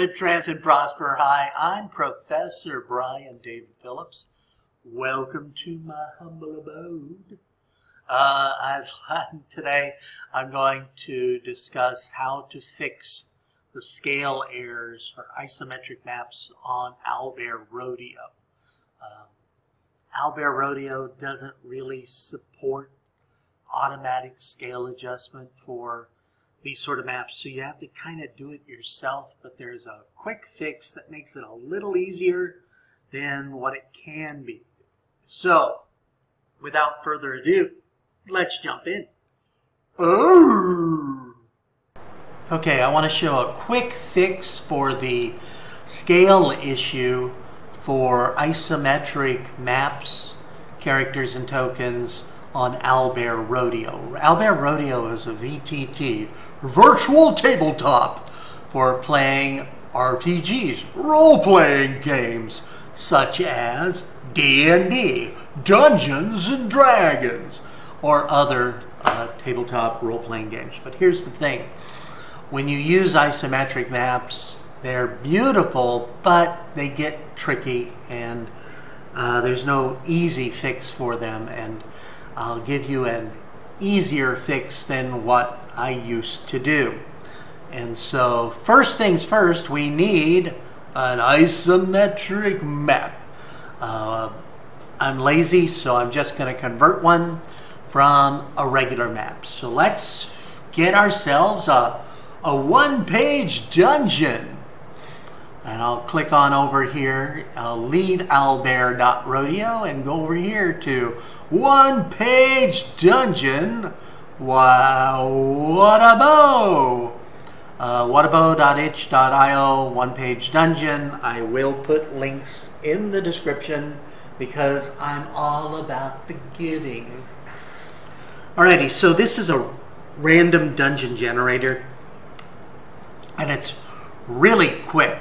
live, trans, and prosper. Hi, I'm Professor Brian David Phillips. Welcome to my humble abode. Uh, I've, today I'm going to discuss how to fix the scale errors for isometric maps on Owlbear Rodeo. Um, Rodeo doesn't really support automatic scale adjustment for these sort of maps. So you have to kind of do it yourself, but there's a quick fix that makes it a little easier than what it can be. So, without further ado, let's jump in. Oh. Okay, I want to show a quick fix for the scale issue for isometric maps, characters, and tokens on Owlbear Rodeo. Owlbear Rodeo is a VTT, virtual tabletop, for playing RPGs, role-playing games, such as D&D, Dungeons and Dragons, or other uh, tabletop role-playing games. But here's the thing. When you use isometric maps, they're beautiful, but they get tricky and uh, there's no easy fix for them. And I'll give you an easier fix than what I used to do. And so first things first, we need an isometric map. Uh, I'm lazy, so I'm just going to convert one from a regular map. So let's get ourselves a, a one-page dungeon. And I'll click on over here, I'll leave owlbear.rodeo and go over here to one page dungeon. Wow, what a bow! Uh, one page dungeon. I will put links in the description because I'm all about the giving. Alrighty, so this is a random dungeon generator and it's really quick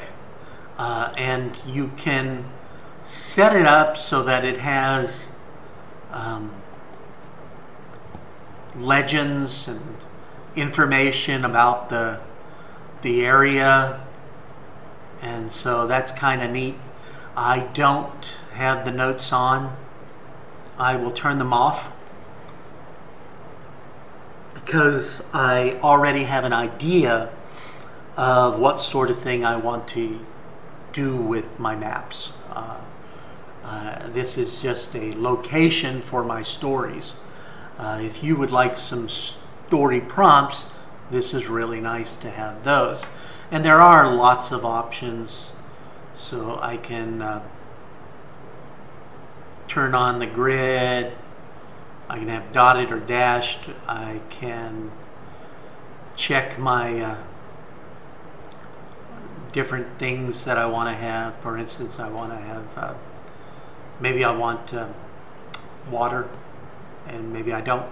uh, and you can set it up so that it has um, legends and information about the the area. And so that's kind of neat. I don't have the notes on. I will turn them off. Because I already have an idea of what sort of thing I want to do with my maps. Uh, uh, this is just a location for my stories. Uh, if you would like some story prompts, this is really nice to have those. And there are lots of options, so I can uh, turn on the grid, I can have dotted or dashed, I can check my uh, different things that I want to have. For instance, I want to have, uh, maybe I want uh, water and maybe I don't.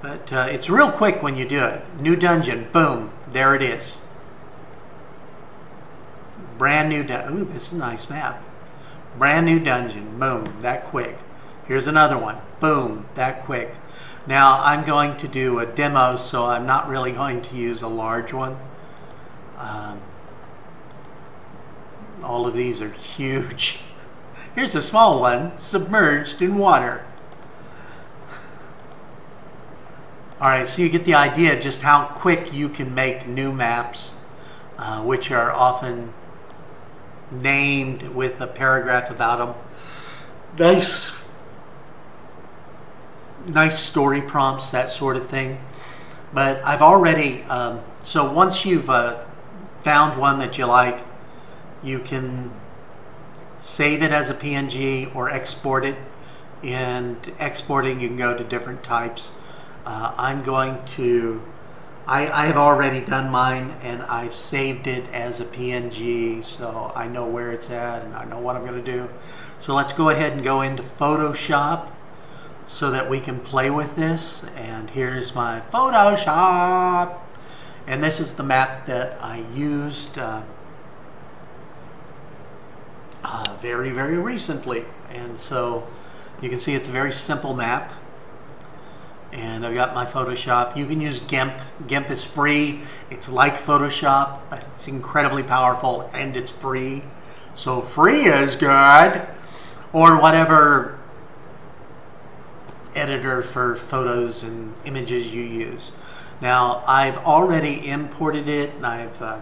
But uh, it's real quick when you do it. New dungeon, boom, there it is. Brand new, dungeon. ooh, this is a nice map. Brand new dungeon, boom, that quick. Here's another one, boom, that quick. Now I'm going to do a demo, so I'm not really going to use a large one. Um, all of these are huge. Here's a small one, submerged in water. All right, so you get the idea just how quick you can make new maps, uh, which are often named with a paragraph about them. Nice, nice story prompts, that sort of thing. But I've already, um, so once you've uh, found one that you like, you can save it as a PNG or export it. And exporting, you can go to different types. Uh, I'm going to, I, I have already done mine and I've saved it as a PNG so I know where it's at and I know what I'm going to do. So let's go ahead and go into Photoshop so that we can play with this. And here's my Photoshop. And this is the map that I used. Uh, uh, very, very recently. And so you can see it's a very simple map. and I've got my Photoshop. You can use GIMP. GIMP is free. It's like Photoshop, but it's incredibly powerful and it's free. So free is good. Or whatever editor for photos and images you use. Now I've already imported it and I've uh,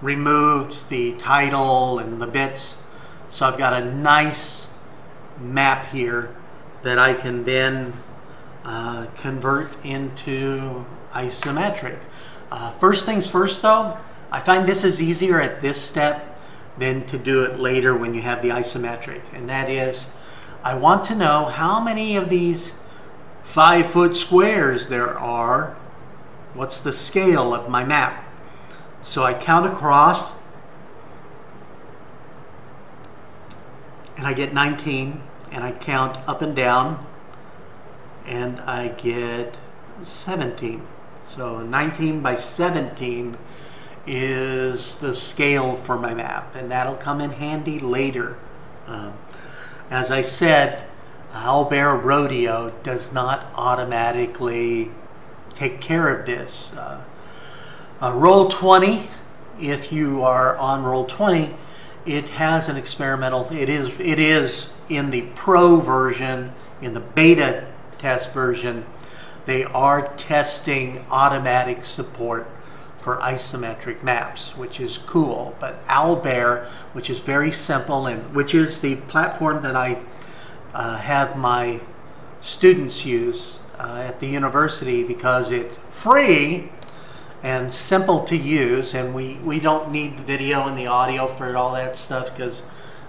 removed the title and the bits. So I've got a nice map here that I can then uh, convert into isometric. Uh, first things first though, I find this is easier at this step than to do it later when you have the isometric. And that is, I want to know how many of these five foot squares there are. What's the scale of my map? So I count across and I get 19 and I count up and down and I get 17. So 19 by 17 is the scale for my map and that'll come in handy later. Um, as I said, Owlbear Rodeo does not automatically take care of this. Uh, uh, Roll20, if you are on Roll20, it has an experimental, it is, it is in the pro version, in the beta test version, they are testing automatic support for isometric maps, which is cool. But Owlbear, which is very simple and which is the platform that I uh, have my students use uh, at the university because it's free and simple to use and we, we don't need the video and the audio for all that stuff because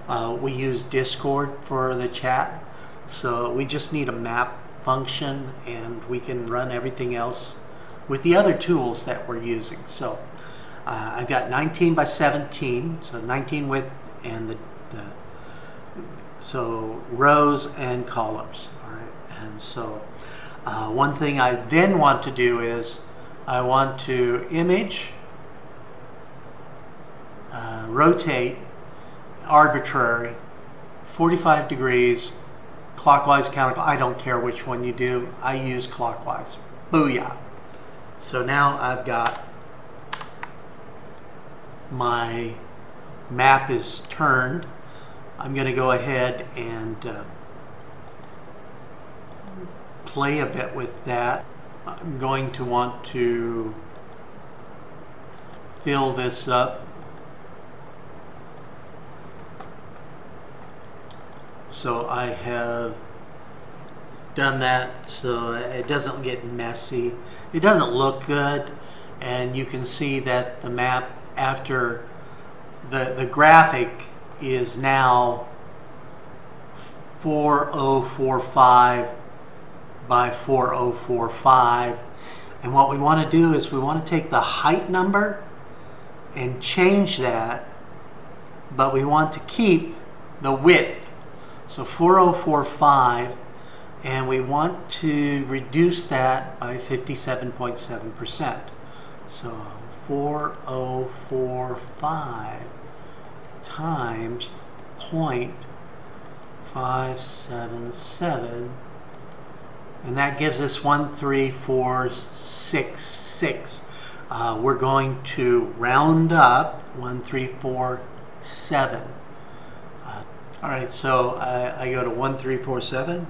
uh, we use Discord for the chat. So we just need a map function and we can run everything else with the other tools that we're using. So uh, I've got 19 by 17, so 19 width and the, the so rows and columns. All right, and so uh, one thing I then want to do is I want to image, uh, rotate, arbitrary, 45 degrees, clockwise, counterclockwise. I don't care which one you do. I use clockwise. Booyah. So now I've got my map is turned. I'm going to go ahead and uh, play a bit with that. I'm going to want to fill this up. So I have done that so it doesn't get messy. It doesn't look good and you can see that the map after the, the graphic is now 4045 by 4045. And what we want to do is we want to take the height number and change that, but we want to keep the width. So 4045, and we want to reduce that by 57.7%. So 4045 times 0.577 and that gives us 13466. Uh, we're going to round up 1347. Uh, all right, so I, I go to 1347,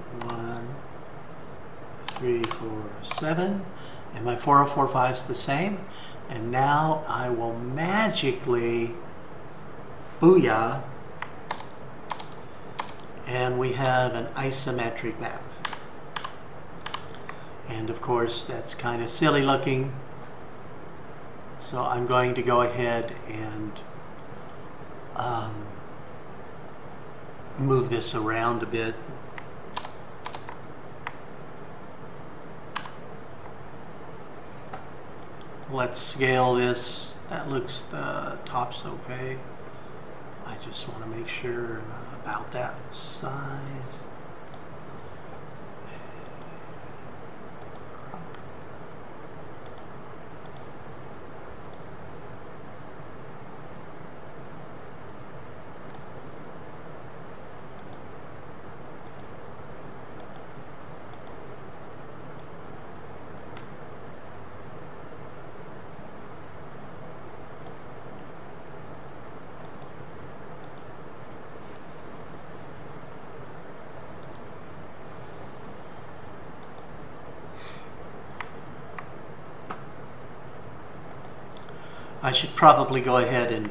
1347, and my 4045 is the same. And now I will magically, booyah, and we have an isometric map. And of course, that's kind of silly looking. So I'm going to go ahead and um, move this around a bit. Let's scale this. That looks, the uh, top's okay. I just want to make sure about that size. I should probably go ahead and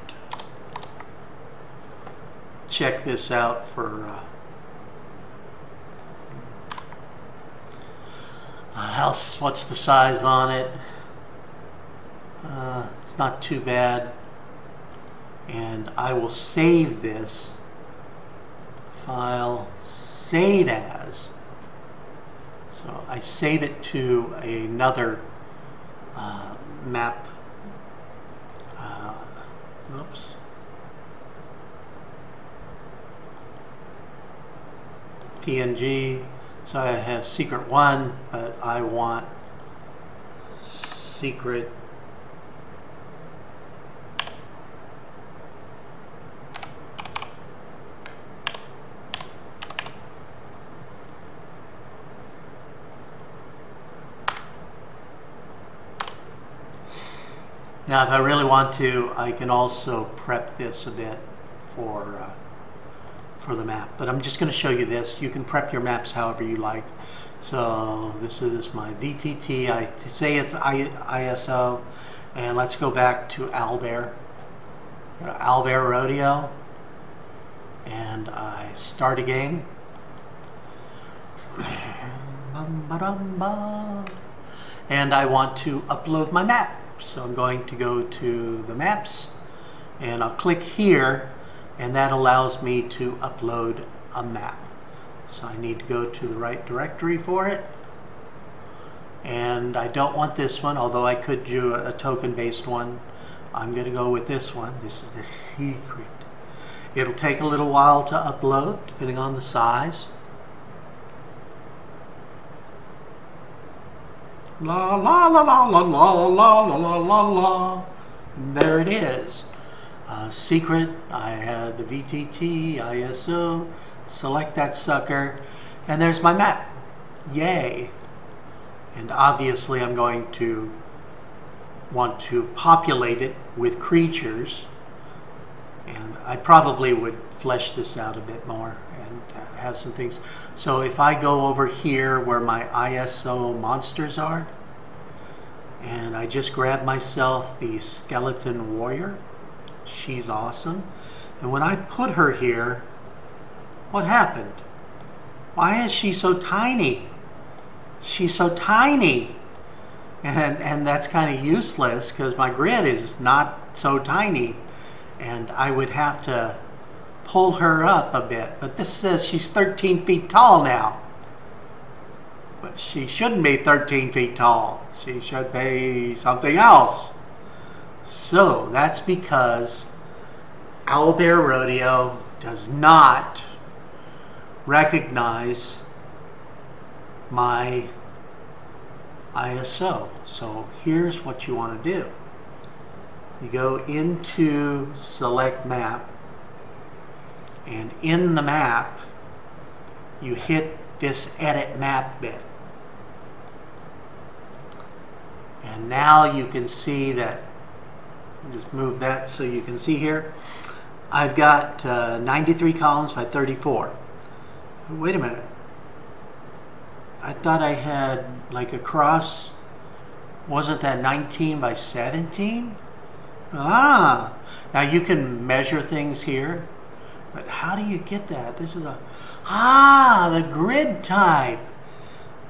check this out for uh, house. What's the size on it? Uh, it's not too bad. And I will save this file, save as. So I save it to another uh, map. Oops. PNG. So I have secret one, but I want secret Now, if I really want to, I can also prep this a bit for uh, for the map. But I'm just going to show you this. You can prep your maps however you like. So this is my VTT. I say it's ISO. And let's go back to Owlbear. Owlbear Rodeo. And I start a game. And I want to upload my map. So I'm going to go to the maps and I'll click here and that allows me to upload a map. So I need to go to the right directory for it. And I don't want this one, although I could do a, token-based one. I'm going to go with this one. This is the secret. It'll take a little while to upload, depending on the size. La la la la la la la la la la. There it is. Uh, secret, I have the VTT, ISO, select that sucker, and there's my map. Yay! And obviously I'm going to want to populate it with creatures, and I probably would flesh this out a bit more have some things. So if I go over here where my ISO monsters are, and I just grab myself the skeleton warrior, She's awesome. And when I put her here, what happened? Why is she so tiny? She's so tiny. And, and that's kind of useless because my grid is not so tiny. And I would have to pull her up a bit. But this says she's 13 feet tall now. But she shouldn't be 13 feet tall. She should be something else. So that's because Owlbear Rodeo does not recognize my ISO. So here's what you want to do. You go into select map and in the map you hit this edit map bit. And now you can see that just move that so you can see here. I've got uh, 93 columns by 34. Wait a minute. I thought I had like a cross. Wasn't that 19 by 17? Ah, now you can measure things here, but how do you get that? This is a, ah, the grid type.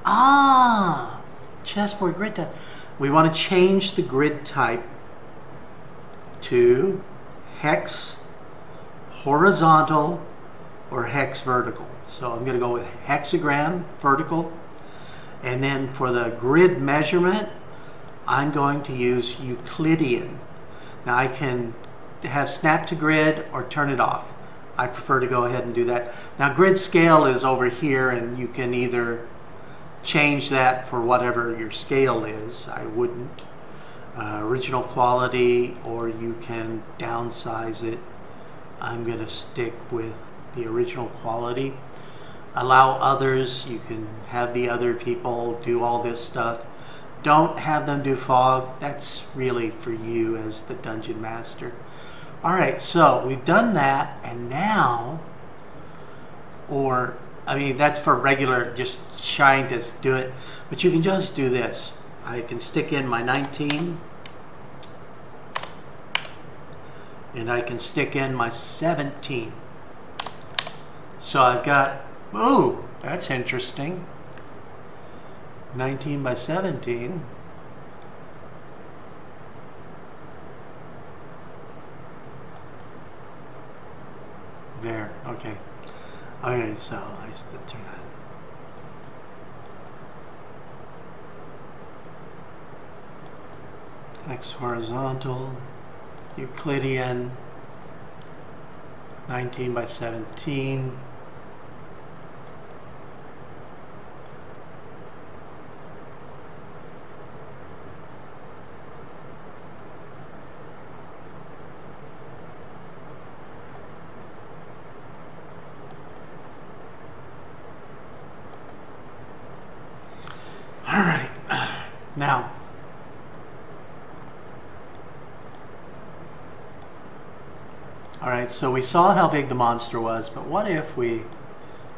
Ah, chessboard grid type. We want to change the grid type to hex horizontal or hex vertical. So I'm going to go with hexagram vertical. And then for the grid measurement, I'm going to use Euclidean. Now I can have snap to grid or turn it off. I prefer to go ahead and do that. Now grid scale is over here and you can either change that for whatever your scale is. I wouldn't uh, original quality or you can downsize it. I'm going to stick with the original quality. Allow others, you can have the other people do all this stuff. Don't have them do fog. That's really for you as the dungeon master. All right, so we've done that, and now, or I mean, that's for regular, just trying to do it, but you can just do this. I can stick in my 19 and I can stick in my 17. So I've got, ooh, that's interesting. 19 by 17. There, okay. Okay, so uh, I used to do that. hex horizontal, Euclidean, 19 by 17. All right, now, all right, so we saw how big the monster was, but what if we,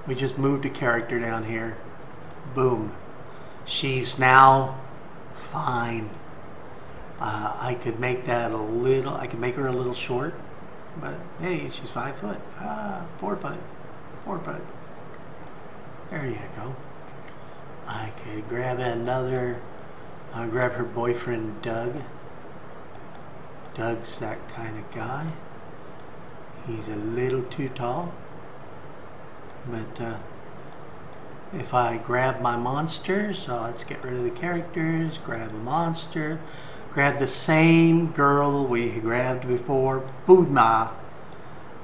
we just moved a character down here? Boom. She's now fine. Uh, I could make that a little, I could make her a little short, but hey, she's five foot, ah, four foot, four foot. There you go. I could grab another, I'll grab her boyfriend Doug. Doug's that kind of guy. He's a little too tall. But uh, if I grab my monsters, so let's get rid of the characters, grab a monster, grab the same girl we grabbed before, Budma,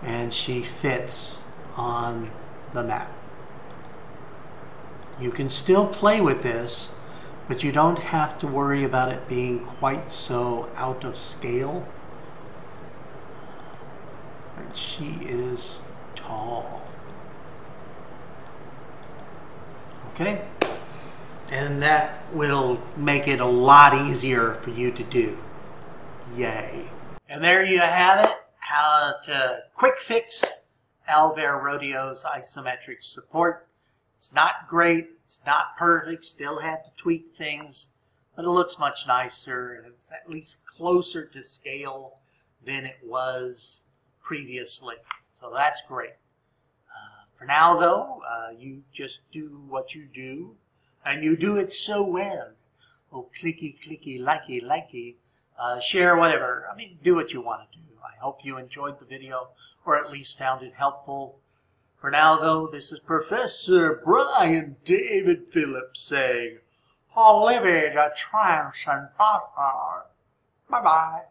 and she fits on the map. You can still play with this, but you don't have to worry about it being quite so out of scale. And she is tall. Okay? And that will make it a lot easier for you to do. Yay. And there you have it. How to quick fix Owlbear Rodeo's isometric support. It's not great, it's not perfect, still have to tweak things, but it looks much nicer and it's at least closer to scale than it was previously. So that's great. Uh, for now though, uh, you just do what you do and you do it so well. Oh, clicky, clicky, likey, likey, uh, share whatever. I mean, do what you want to do. I hope you enjoyed the video or at least found it helpful. For now, though, this is Professor Brian David Phillips saying, I'll live it a trance and prosper. Bye-bye.